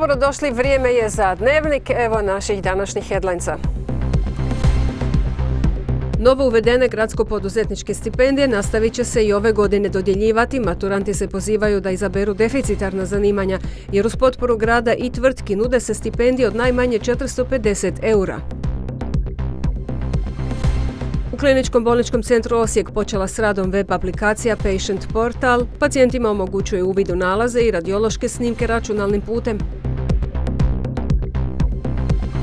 Dobrodošli, vrijeme je za dnevnik. Evo naših današnjih headlinesa. Novo uvedene gradsko-poduzetničke stipendije nastavit će se i ove godine dodjeljivati. Maturanti se pozivaju da izaberu deficitarna zanimanja, jer uz potporu grada i tvrtki nude se stipendije od najmanje 450 eura. U Kliničkom bolničkom centru Osijek počela s radom web aplikacija Patient Portal. Pacijentima omogućuje uvid u nalaze i radiološke snimke računalnim putem.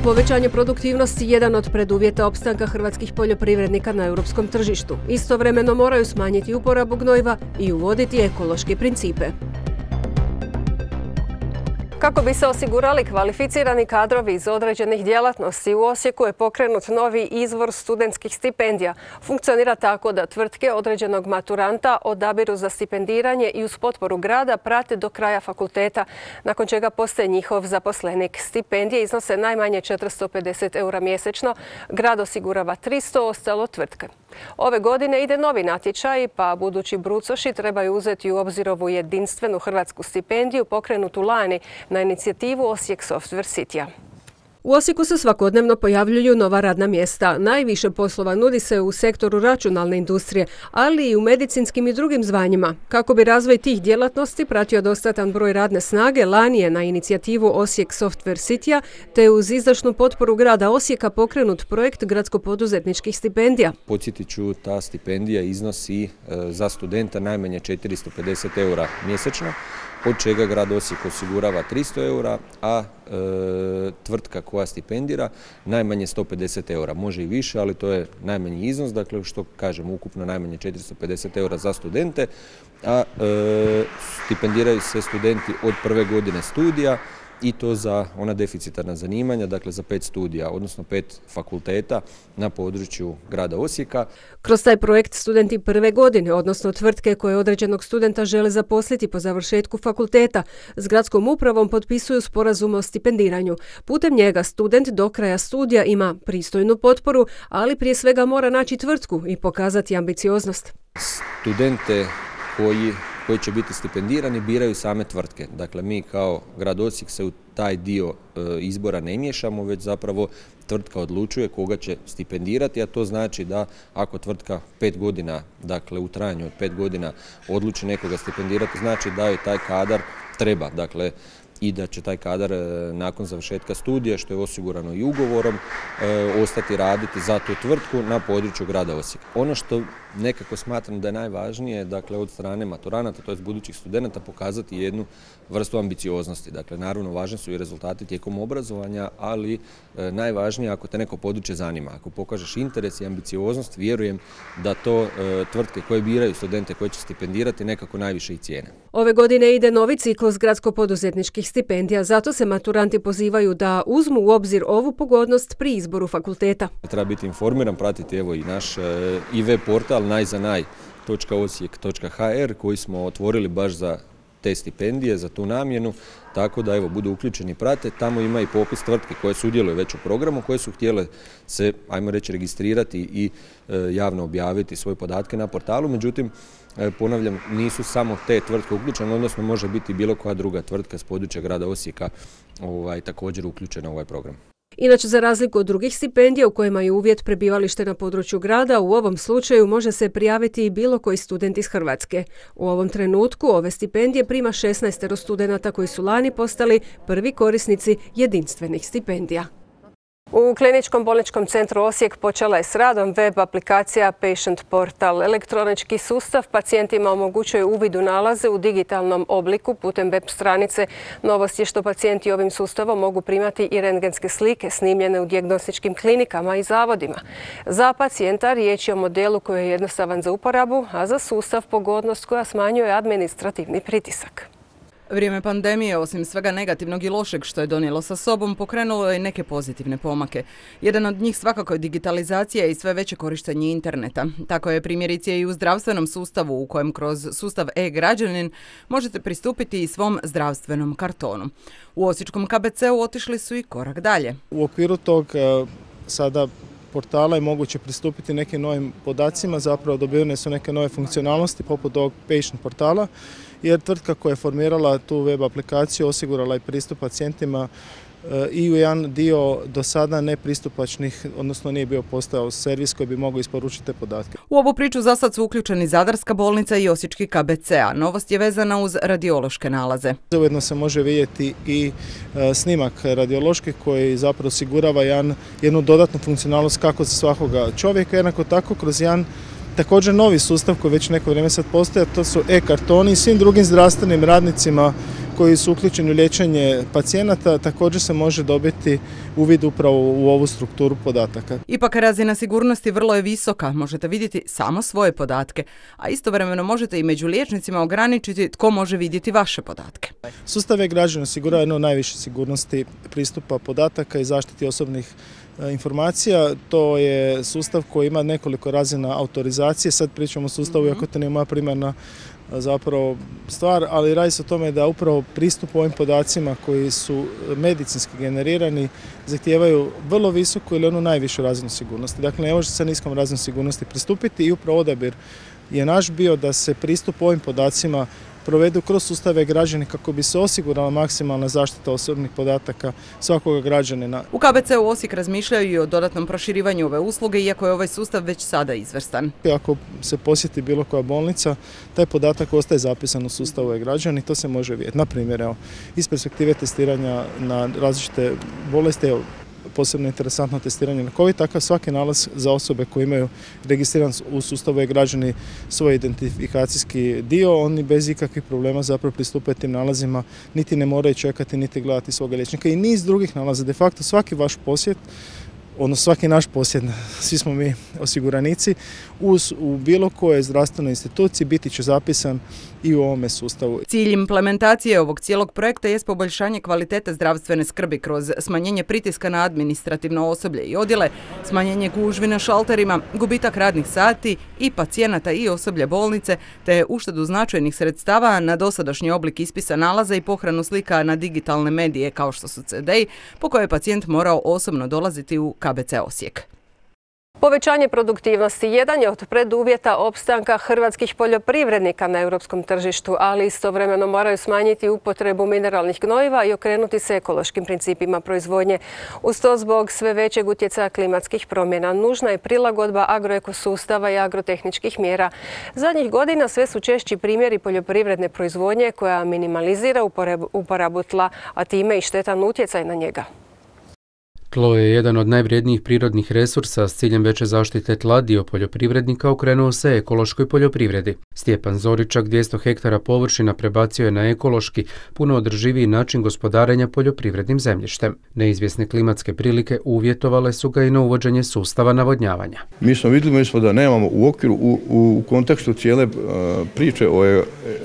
Povećanje produktivnosti je jedan od preduvjeta opstanka hrvatskih poljoprivrednika na europskom tržištu. Istovremeno moraju smanjiti uporabu gnojiva i uvoditi ekološke principe. Kako bi se osigurali kvalificirani kadrovi iz određenih djelatnosti, u Osijeku je pokrenut novi izvor studentskih stipendija. Funkcionira tako da tvrtke određenog maturanta odabiru za stipendiranje i uz potporu grada prate do kraja fakulteta, nakon čega postaje njihov zaposlenik. Stipendije iznose najmanje 450 eura mjesečno, grad osigurava 300, ostalo tvrtke. Ove godine ide novi natječaj, pa budući brucoši trebaju uzeti u obzir ovu jedinstvenu hrvatsku stipendiju pokrenutu lani na inicijativu Osijek Software Citya. U Osijeku se svakodnevno pojavljuju nova radna mjesta. Najviše poslova nudi se u sektoru računalne industrije, ali i u medicinskim i drugim zvanjima. Kako bi razvoj tih djelatnosti pratio dostatan broj radne snage, lani je na inicijativu Osijek Software Citya, te uz izdašnu potporu grada Osijeka pokrenut projekt gradsko-poduzetničkih stipendija. Podsjetit ću, ta stipendija iznosi e, za studenta najmanje 450 eura mjesečno od čega grad Osijek osigurava 300 eura, a e, tvrtka koja stipendira najmanje 150 eura. Može i više, ali to je najmanji iznos, dakle što kažem ukupno najmanje 450 eura za studente, a e, stipendiraju se studenti od prve godine studija, i to za ona deficitarna zanimanja, dakle za pet studija, odnosno pet fakulteta na području grada Osijeka. Kroz taj projekt studenti prve godine, odnosno tvrtke koje određenog studenta žele zaposliti po završetku fakulteta, s gradskom upravom potpisuju sporazum o stipendiranju. Putem njega student do kraja studija ima pristojnu potporu, ali prije svega mora naći tvrtku i pokazati ambicioznost. Studente koji koji će biti stipendirani biraju same tvrtke. Dakle, mi kao grad Osijek se u taj dio e, izbora ne miješamo, već zapravo tvrtka odlučuje koga će stipendirati, a to znači da ako tvrtka pet godina, dakle u trajanju od pet godina odluči nekoga stipendirati, znači da je taj kadar treba. Dakle, i da će taj kadar e, nakon završetka studija, što je osigurano i ugovorom, ostati raditi za tu tvrtku na području grada Osijeka. Ono što nekako smatram da je najvažnije, dakle od strane maturanata, to je budućih studenata, pokazati jednu vrstu ambicioznosti. Dakle, naravno, važni su i rezultati tijekom obrazovanja, ali e, najvažnije ako te neko područje zanima. Ako pokažeš interes i ambicioznost, vjerujem da to tvrtke koje biraju studente koje će stipendirati nekako najviše i cijene. Ove godine ide novi ciklus gradsko-poduzetničkih stipendija, zato se maturanti pozivaju da uzmu u obzir ovu pogodnost pri izboru fakulteta. Treba biti informiran, pratiti evo i naš e, i web portal najzanaj.osijek.hr koji smo otvorili baš za te stipendije za tu namjenu, tako da evo budu uključeni prate. Tamo ima i popis tvrtke koje sudjeluju već u programu, koje su htjele se, ajmo reći, registrirati i e, javno objaviti svoje podatke na portalu. Međutim, e, ponavljam, nisu samo te tvrtke uključene, odnosno može biti bilo koja druga tvrtka s područja grada Osijeka ovaj, također uključena u ovaj program. Inače, za razliku od drugih stipendija u kojima je uvjet prebivalište na području grada, u ovom slučaju može se prijaviti i bilo koji student iz Hrvatske. U ovom trenutku ove stipendije prima 16 studenata koji su lani postali prvi korisnici jedinstvenih stipendija. U Kliničkom bolničkom centru Osijek počela je s radom web aplikacija Patient Portal. Elektronički sustav pacijentima omogućuje uvid u nalaze u digitalnom obliku putem web stranice. Novost je što pacijenti ovim sustavom mogu primati i rengenske slike snimljene u dijagnostičkim klinikama i zavodima. Za pacijenta riječ je o modelu koji je jednostavan za uporabu, a za sustav pogodnost koja smanjuje administrativni pritisak. Vrijeme pandemije, osim svega negativnog i lošeg što je donijelo sa sobom, pokrenulo je neke pozitivne pomake. Jedan od njih svakako je digitalizacija i sve veće korištenje interneta. Tako je primjerice i u zdravstvenom sustavu u kojem kroz sustav e-građanin možete pristupiti i svom zdravstvenom kartonu. U Osječkom KBC-u otišli su i korak dalje. U okviru tog e, sada portala je moguće pristupiti nekim novim podacima, zapravo dobivene su neke nove funkcionalnosti poput ovog patient portala, jer tvrtka koja je formirala tu web aplikaciju osigurala i pristup pacijentima E, i u jedan dio do sada nepristupačnih, odnosno nije bio postao servis koji bi mogao isporučiti te podatke. U ovu priču za sad su uključeni Zadarska bolnica i Osječki KBC, a novost je vezana uz radiološke nalaze. Ujedno se može vidjeti i e, snimak radiološki koji zapravo osigurava jednu dodatnu funkcionalnost kako za svakoga čovjeka, jednako tako kroz jedan također novi sustav koji već neko vrijeme sad postoje, to su e-kartoni i svim drugim zdravstvenim radnicima koji su uključeni u liječenje pacijenata također se može dobiti uvid upravo u ovu strukturu podataka. Ipak razina sigurnosti vrlo je visoka, možete vidjeti samo svoje podatke, a istovremeno možete i među liječnicima ograničiti tko može vidjeti vaše podatke. Sustav je građana osigurava jednu najviše sigurnosti pristupa podataka i zaštiti osobnih informacija. To je sustav koji ima nekoliko razina autorizacije. Sad pričamo o sustavu, iako to nije moja primarna zapravo stvar, ali radi se o tome da upravo pristup ovim podacima koji su medicinski generirani zahtijevaju vrlo visoku ili onu najvišu razinu sigurnosti. Dakle, ne može se sa niskom razinom sigurnosti pristupiti i upravo odabir je naš bio da se pristup ovim podacima provedu kroz sustave građani kako bi se osigurala maksimalna zaštita osobnih podataka svakoga građanina. U KBC u Osijek razmišljaju i o dodatnom proširivanju ove usluge, iako je ovaj sustav već sada izvrstan. Ako se posjeti bilo koja bolnica, taj podatak ostaje zapisan u sustavu e-građani, to se može vidjeti. Na primjer, evo, iz perspektive testiranja na različite bolesti, evo, posebno interesantno testiranje na COVID, takav svaki nalaz za osobe koje imaju registriran u sustavu je građani svoj identifikacijski dio, oni bez ikakvih problema zapravo pristupaju tim nalazima, niti ne moraju čekati, niti gledati svoga liječnika i niz drugih nalaza. De facto svaki vaš posjet odnosno svaki naš posjed, svi smo mi osiguranici, uz, u bilo kojoj zdravstvenoj instituciji biti će zapisan i u ovome sustavu. Cilj implementacije ovog cijelog projekta je poboljšanje kvalitete zdravstvene skrbi kroz smanjenje pritiska na administrativno osoblje i odjele, smanjenje gužvi na šalterima, gubitak radnih sati i pacijenata i osoblje bolnice, te uštedu značajnih sredstava na dosadašnji oblik ispisa nalaza i pohranu slika na digitalne medije kao što su CD, po koje je pacijent morao osobno dolaziti u KBC Osijek. Povećanje produktivnosti jedan je od preduvjeta opstanka hrvatskih poljoprivrednika na europskom tržištu, ali istovremeno moraju smanjiti upotrebu mineralnih gnojiva i okrenuti se ekološkim principima proizvodnje. Uz to zbog sve većeg utjecaja klimatskih promjena nužna je prilagodba agroekosustava i agrotehničkih mjera. Zadnjih godina sve su češći primjeri poljoprivredne proizvodnje koja minimalizira uporabu tla, a time i štetan utjecaj na njega. Tlo je jedan od najvrijednijih prirodnih resursa s ciljem veće zaštite tla dio poljoprivrednika okrenuo se ekološkoj poljoprivredi. Stjepan Zoričak 200 hektara površina prebacio je na ekološki, puno održiviji način gospodarenja poljoprivrednim zemljištem. Neizvjesne klimatske prilike uvjetovale su ga i na uvođenje sustava navodnjavanja. Mi smo vidjeli smo da nemamo u okviru, u, u kontekstu cijele e, priče o e,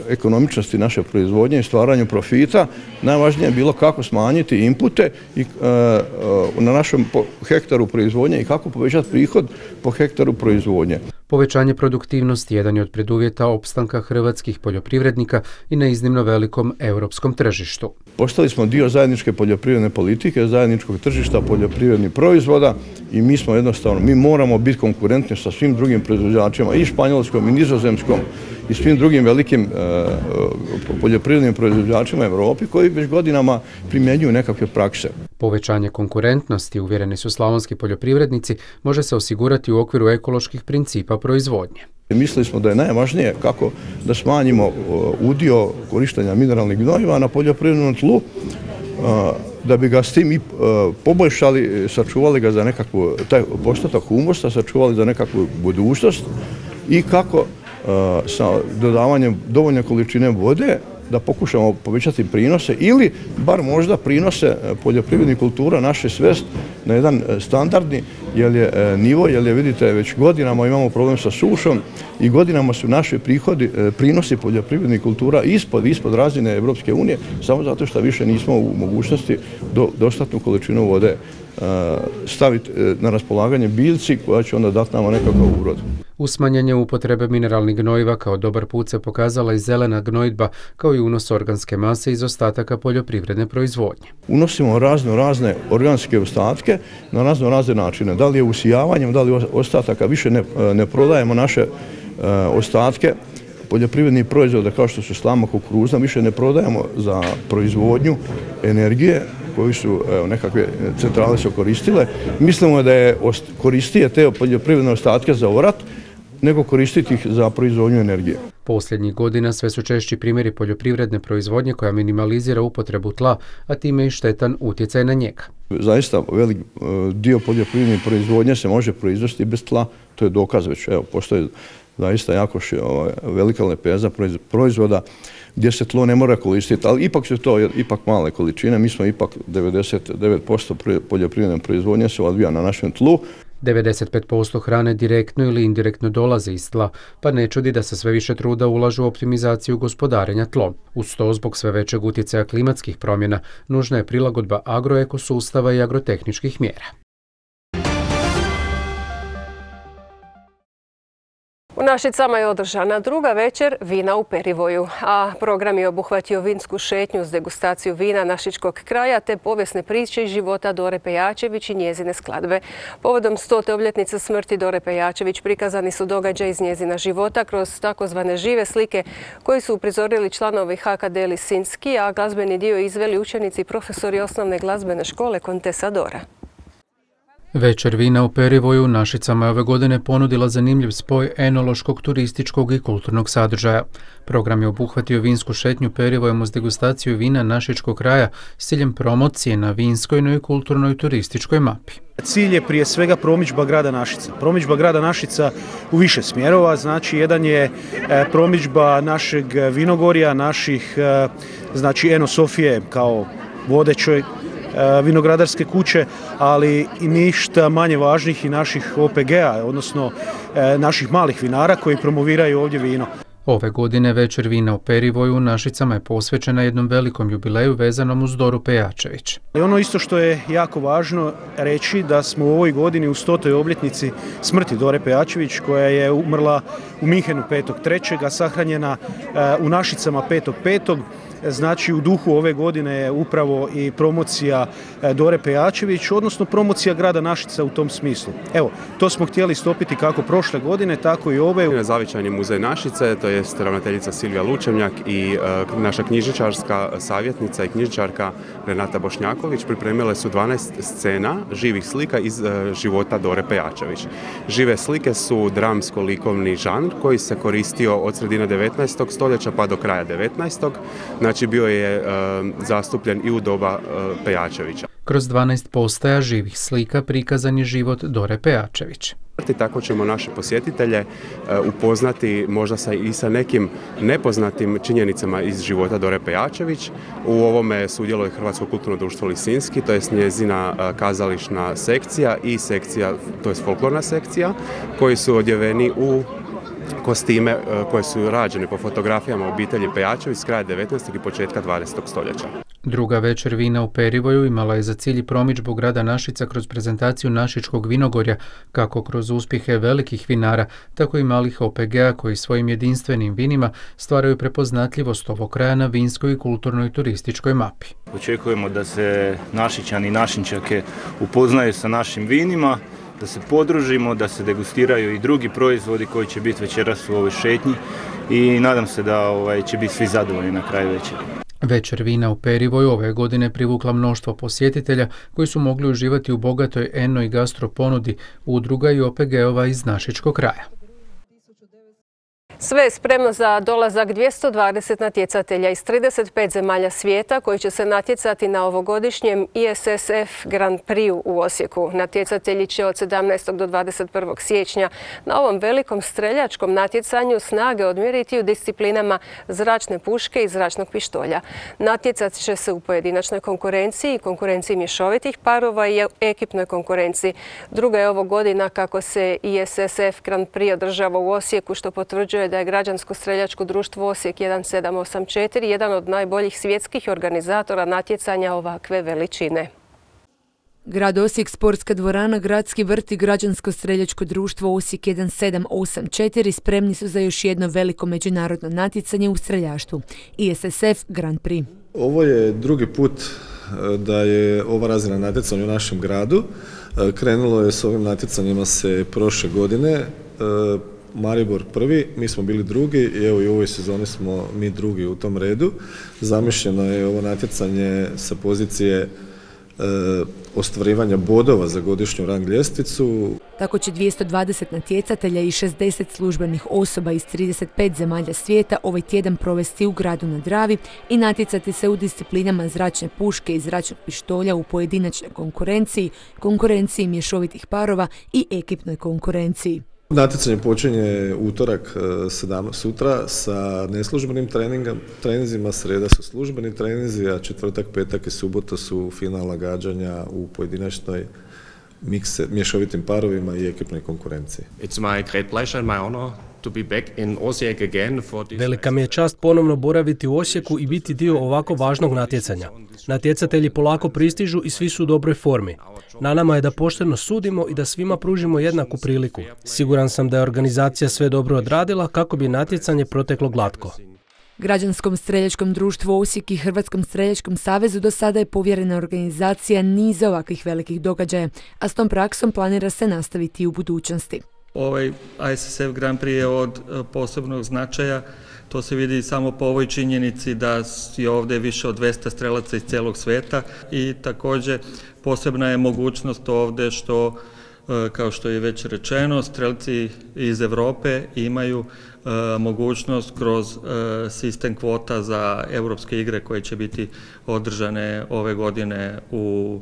ekonomičnosti naše proizvodnje i stvaranju profita, najvažnije je bilo kako smanjiti inpute i e, na našem hektaru proizvodnje i kako povećati prihod po hektaru proizvodnje. Povećanje produktivnosti jedan je od preduvjeta opstanka hrvatskih poljoprivrednika i na iznimno velikom europskom tržištu. Postali smo dio zajedničke poljoprivredne politike, zajedničkog tržišta poljoprivrednih proizvoda i mi smo jednostavno, mi moramo biti konkurentni sa svim drugim proizvođačima i španjolskom i nizozemskom i svim drugim velikim e, e, poljoprivrednim proizvođačima Europi koji već godinama primjenjuju nekakve prakse. Povećanje konkurentnosti, uvjereni su slavonski poljoprivrednici, može se osigurati u okviru ekoloških principa proizvodnje. Mislili smo da je najvažnije kako da smanjimo udio korištenja mineralnih gnojiva na poljoprivrednom tlu, da bi ga s tim i poboljšali, sačuvali ga za nekakvu, taj postotak humusa, sačuvali za nekakvu budućnost i kako sa dodavanjem dovoljne količine vode da pokušamo povećati prinose ili bar možda prinose e, poljoprivrednih kultura naše svest na jedan e, standardni e, nivo, jer je vidite već godinama imamo problem sa sušom i godinama su naši prihodi, prinosi poljoprivrednih kultura ispod, ispod razine Europske unije samo zato što više nismo u mogućnosti do, dostatnu količinu vode staviti na raspolaganje biljci koja će onda dati nama nekakav urod. U smanjenje upotrebe mineralnih gnojiva kao dobar put se pokazala i zelena gnojidba kao i unos organske mase iz ostataka poljoprivredne proizvodnje. Unosimo razno razne organske ostatke na razno razne načine. Da li je usijavanjem, da li ostataka više ne, ne prodajemo naše e, ostatke poljoprivrednih proizvoda kao što su slama kukuruzna više ne prodajemo za proizvodnju energije koju su evo, nekakve centrale su koristile. Mislimo da je koristije te poljoprivredne ostatke za orat nego koristiti ih za proizvodnju energije. Posljednjih godina sve su češći primjeri poljoprivredne proizvodnje koja minimalizira upotrebu tla, a time i štetan utjecaj na njega. Zaista velik e, dio poljoprivredne proizvodnje se može proizvesti bez tla, to je dokaz već, evo, postoje zaista jako ovaj, velika lepeza proizvoda gdje se tlo ne mora koristiti, ali ipak su to ipak male količine. Mi smo ipak 99% poljoprivredne proizvodnje se odvija na našem tlu. 95% hrane direktno ili indirektno dolaze iz tla, pa ne čudi da se sve više truda ulažu u optimizaciju gospodarenja tlom. Uz to, zbog sve većeg utjecaja klimatskih promjena, nužna je prilagodba agroekosustava i agrotehničkih mjera. Našicama je održana druga večer vina u Perivoju, a program je obuhvatio vinsku šetnju s degustaciju vina našičkog kraja te povijesne priče iz života Dore Pejačević i njezine skladbe. Povodom stote obljetnice smrti Dore Pejačević prikazani su događaj iz njezina života kroz takozvane žive slike koji su uprizorili članovi HKD Lisinski, a glazbeni dio izveli učenici i profesori osnovne glazbene škole Kontesa Dora. Večer vina u Perivoju Našicama je ove godine ponudila zanimljiv spoj enološkog, turističkog i kulturnog sadržaja. Program je obuhvatio vinsku šetnju Perivojem uz degustaciju vina Našičkog kraja s ciljem promocije na vinskoj i kulturnoj turističkoj mapi. Cilj je prije svega promičba grada Našica. Promičba grada Našica u više smjerova, znači jedan je e, promičba našeg vinogorja, naših e, znači Enosofije kao vodećoj vinogradarske kuće, ali i ništa manje važnih i naših OPG-a, odnosno e, naših malih vinara koji promoviraju ovdje vino. Ove godine večer vina u Perivoju u Našicama je posvećena jednom velikom jubileju vezanom uz Doru Pejačević. I ono isto što je jako važno reći da smo u ovoj godini u stotoj obljetnici smrti Dore Pejačević koja je umrla u Minhenu 5.3. a sahranjena e, u Našicama 5.5. Znači u duhu ove godine je upravo i promocija e, Dore Pejačević, odnosno promocija grada Našica u tom smislu. Evo, to smo htjeli stopiti kako prošle godine, tako i ove. Zavičan je muzej Našice, to je ravnateljica Silvija Lučevnjak i e, naša knjižničarska savjetnica i knjižničarka Renata Bošnjaković pripremile su 12 scena živih slika iz e, života Dore Pejačević. Žive slike su dramsko-likovni žanr koji se koristio od sredine 19. stoljeća pa do kraja 19 znači bio je e, zastupljen i u doba e, Pejačevića. Kroz 12 postaja živih slika prikazan je život Dore Pejačević. Tako ćemo naše posjetitelje e, upoznati možda sa, i sa nekim nepoznatim činjenicama iz života Dore Pejačević. U ovome sudjeluje Hrvatsko kulturno društvo Lisinski, to je njezina kazališna sekcija i sekcija, to je folklorna sekcija, koji su odjeveni u kostime e, koje su rađene po fotografijama obitelji Pejačević s kraja 19. i početka 20. stoljeća. Druga večer vina u Perivoju imala je za cilj promičbu grada Našica kroz prezentaciju Našičkog vinogorja, kako kroz uspjehe velikih vinara, tako i malih OPG-a koji svojim jedinstvenim vinima stvaraju prepoznatljivost ovog kraja na vinskoj i kulturnoj turističkoj mapi. Očekujemo da se Našićani i Našinčake upoznaju sa našim vinima, da se podružimo, da se degustiraju i drugi proizvodi koji će biti večeras u ovoj šetnji i nadam se da ovaj, će biti svi zadovoljni na kraju večeri. Večer vina u Perivoju ove godine privukla mnoštvo posjetitelja koji su mogli uživati u bogatoj eno i gastro ponudi udruga i OPG-ova iz Našičkog kraja. Sve je spremno za dolazak 220 natjecatelja iz 35 zemalja svijeta koji će se natjecati na ovogodišnjem ISSF Grand Prix u Osijeku. Natjecatelji će od 17. do 21. siječnja na ovom velikom streljačkom natjecanju snage odmjeriti u disciplinama zračne puške i zračnog pištolja. Natjecat će se u pojedinačnoj konkurenciji, konkurenciji mješovitih parova i ekipnoj konkurenciji. Druga je ovo godina kako se ISSF Grand Prix održava u Osijeku što potvrđuje da je građansko streljačko društvo Osijek 1784 jedan od najboljih svjetskih organizatora natjecanja ovakve veličine. Grad Osijek, sportska dvorana, gradski vrt i građansko streljačko društvo Osijek 1784 spremni su za još jedno veliko međunarodno natjecanje u streljaštvu. ISSF Grand Prix. Ovo je drugi put e, da je ova razina natjecanja u našem gradu. E, krenulo je s ovim natjecanjima se prošle godine. Maribor prvi, mi smo bili drugi i evo i u ovoj sezoni smo mi drugi u tom redu. Zamišljeno je ovo natjecanje sa pozicije E, ostvarivanja bodova za godišnju rang ljestvicu. Tako će 220 natjecatelja i 60 službenih osoba iz 35 zemalja svijeta ovaj tjedan provesti u gradu na Dravi i natjecati se u disciplinama zračne puške i zračnog pištolja u pojedinačnoj konkurenciji, konkurenciji mješovitih parova i ekipnoj konkurenciji. Natjecanje počinje utorak e, sutra sa neslužbenim treningom, treninzima, sreda su službeni treninzi, a četvrtak, petak i subota su finala gađanja u pojedinačnoj mikse, mješovitim parovima i ekipnoj konkurenciji. It's my great pleasure and my honor to be back in Osijek again for this Velika mi je čast ponovno boraviti u Osijeku i biti dio ovako važnog natjecanja. Natjecatelji polako pristižu i svi su u dobroj formi. Na nama je da pošteno sudimo i da svima pružimo jednaku priliku. Siguran sam da je organizacija sve dobro odradila kako bi natjecanje proteklo glatko. Građanskom streljačkom društvu Osijek i Hrvatskom streljačkom savezu do sada je povjerena organizacija niza ovakvih velikih događaja, a s tom praksom planira se nastaviti u budućnosti. Ovaj ISSF Grand Prix je od e, posebnog značaja. To se vidi samo po ovoj činjenici da je ovdje više od 200 strelaca iz cijelog svijeta i također posebna je mogućnost ovdje što e, kao što je već rečeno, strelci iz Europe imaju e, mogućnost kroz sistem kvota za europske igre koje će biti održane ove godine u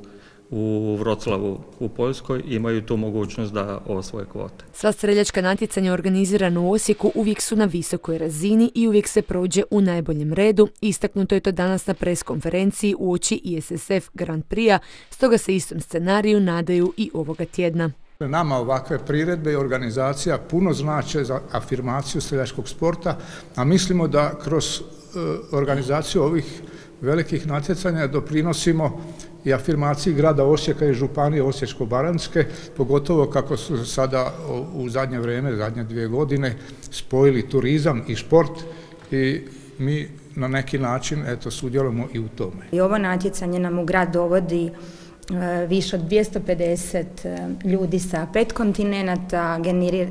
u Vroclavu u Poljskoj imaju tu mogućnost da osvoje kvote. Sva streljačka natjecanja organizirana u Osijeku uvijek su na visokoj razini i uvijek se prođe u najboljem redu. Istaknuto je to danas na preskonferenciji u oči ISSF Grand Prix-a, stoga se istom scenariju nadaju i ovoga tjedna. Nama ovakve priredbe i organizacija puno znače za afirmaciju streljačkog sporta, a mislimo da kroz e, organizaciju ovih velikih natjecanja doprinosimo i afirmaciji grada Osijeka i županije Osječko-Baranjske, pogotovo kako su sada u zadnje vrijeme, zadnje dvije godine, spojili turizam i šport i mi na neki način eto, sudjelujemo i u tome. I ovo natjecanje nam u grad dovodi više od 250 e, ljudi sa pet kontinenata,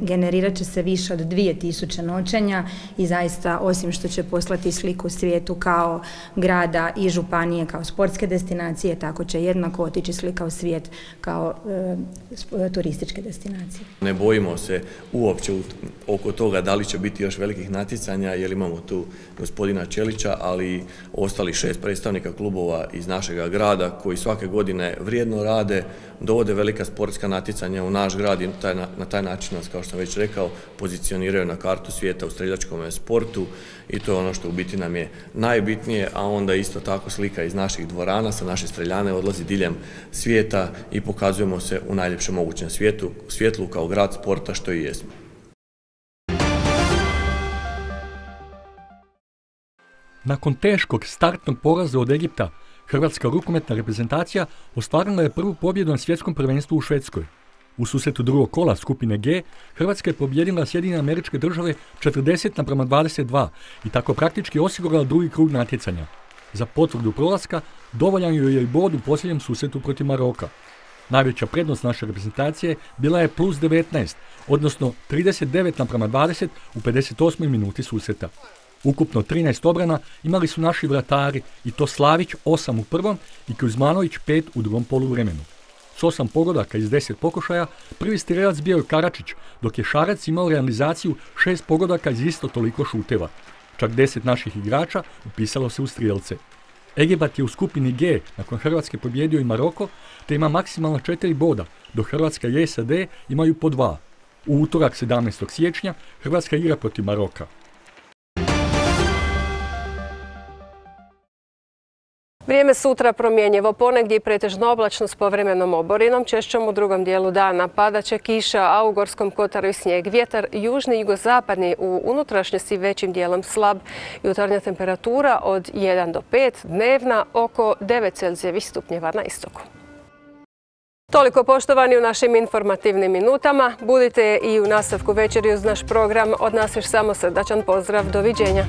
generirat će se više od 2000 noćenja i zaista osim što će poslati sliku svijetu kao grada i županije kao sportske destinacije, tako će jednako otići slika u svijet kao e, turističke destinacije. Ne bojimo se uopće oko toga da li će biti još velikih natjecanja jer imamo tu gospodina Čelića, ali ostali šest predstavnika klubova iz našega grada koji svake godine vrijedno rade, dovode velika sportska natjecanja u naš grad i na taj način nas, kao što sam već rekao, pozicioniraju na kartu svijeta u streljačkom sportu i to je ono što u biti nam je najbitnije, a onda isto tako slika iz naših dvorana sa naše streljane odlazi diljem svijeta i pokazujemo se u najljepšem mogućem svijetu, svjetlu kao grad sporta što i jesmo. Nakon teškog startnog poraza od Egipta, Hrvatska rukometna reprezentacija ostvarila je prvu pobjedu na svjetskom prvenstvu u Švedskoj. U susretu drugog kola skupine G, Hrvatska je pobjedila Sjedinjene američke države 40 naprema 22 i tako praktički osigurala drugi krug natjecanja. Za potvrdu prolaska dovoljan joj je i bod u posljednjem susretu protiv Maroka. Najveća prednost naše reprezentacije bila je plus 19, odnosno 39 naprema 20 u 58. minuti susreta. Ukupno 13 obrana imali su naši vratari i to Slavić 8 u prvom i Kuzmanović 5 u drugom poluvremenu. S osam pogodaka iz 10 pokušaja, prvi strelac bio je Karačić, dok je Šarac imao realizaciju šest pogodaka iz isto toliko šuteva. Čak 10 naših igrača upisalo se u strijelce. Egibat je u skupini G nakon Hrvatske pobjedio i Maroko, te ima maksimalno 4 boda, dok Hrvatska i SAD imaju po dva. U utorak 17. siječnja Hrvatska igra protiv Maroka. Vrijeme sutra promjenjivo, ponegdje i pretežno oblačno s povremenom oborinom, češćom u drugom dijelu dana. Padaće kiša, a u Gorskom kotaru i snijeg. Vjetar južni i jugozapadni u unutrašnjosti većim dijelom slab. Jutarnja temperatura od 1 do 5, dnevna oko 9 Celzijevih stupnjeva na istoku. Toliko poštovani u našim informativnim minutama. Budite i u nastavku večeri uz naš program. Od nas još samo srdačan pozdrav. Doviđenja.